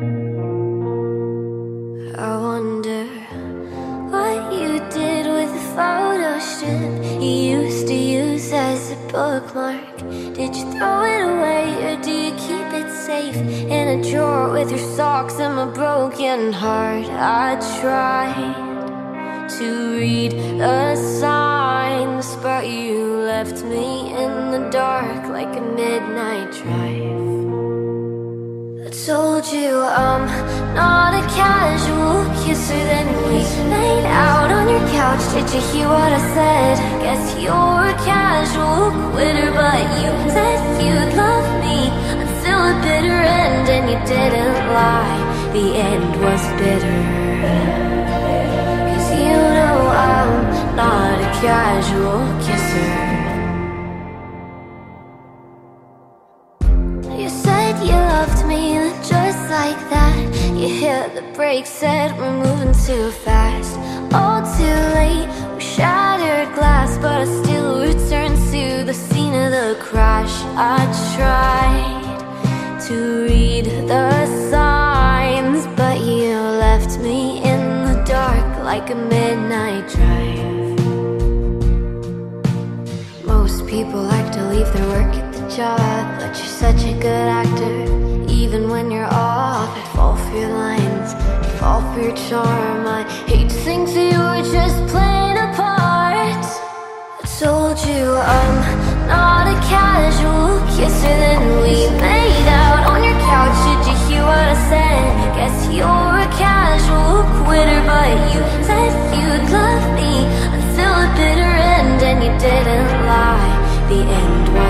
I wonder what you did with the photo strip you used to use as a bookmark. Did you throw it away or do you keep it safe in a drawer with your socks and my broken heart? I tried to read the signs, but you left me in the dark like a midnight drive. Told you I'm not a casual kisser Then we laid out on your couch. Did you hear what I said? Guess you're a casual quitter But you said you'd love me Until a bitter end And you didn't lie. The end was bitter The brakes, said we're moving too fast. All too late, we shattered glass But I still return to the scene of the crash. I tried to read the signs But you left me in the dark like a midnight drive. Most people like to leave their work at the job But you're such a good actor Even when you're off. I'd fall for your lines I'd fall for your charm. I hate to think that you were just playing a part. I told you I'm not a casual kisser. Then we made out on your couch. Did you hear what I said? Guess you're a casual quitter But you said you'd love me Until a bitter end And you didn't lie. The end was